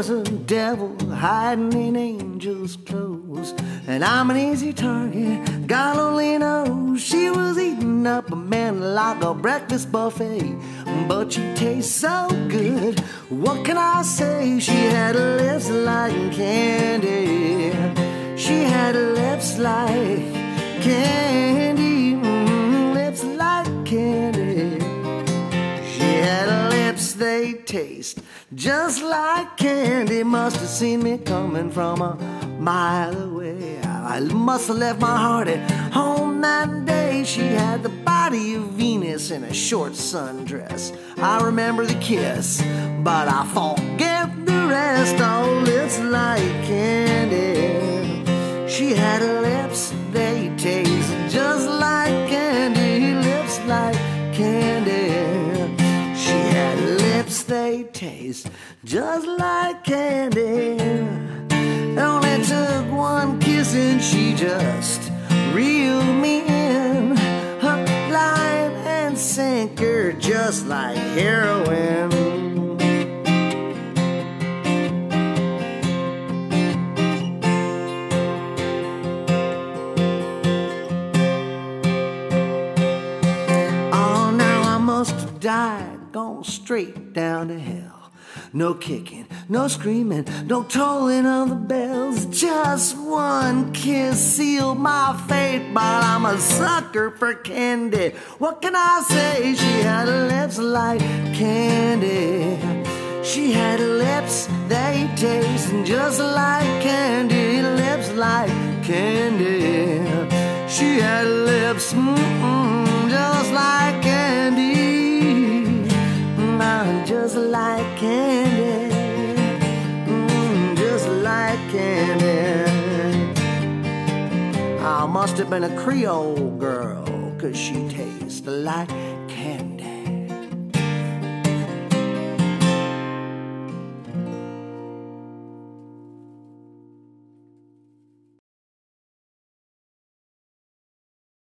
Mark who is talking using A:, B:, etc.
A: was a devil hiding in angel's clothes. And I'm an easy target, God only knows. She was eating up a man like a breakfast buffet. But she tastes so good, what can I say? She had lips like candy. She had lips like candy, they taste just like candy. Must have seen me coming from a mile away. I must have left my heart at home that day. She had the body of Venus in a short sundress. I remember the kiss, but I forget the rest. Oh, lips like candy. She had lips they taste just like candy. Only took one kiss and she just reeled me in. Hook, line, and sinker just like heroin. Died, gone straight down to hell. No kicking, no screaming, no tolling of the bells. Just one kiss sealed my fate, but I'm a sucker for candy. What can I say? She had lips like candy. She had lips, they taste just like candy. Lips like candy. She had lips, mm-mm, just like candy. Mm, just like candy. I must have been a Creole girl, cause she tastes like candy.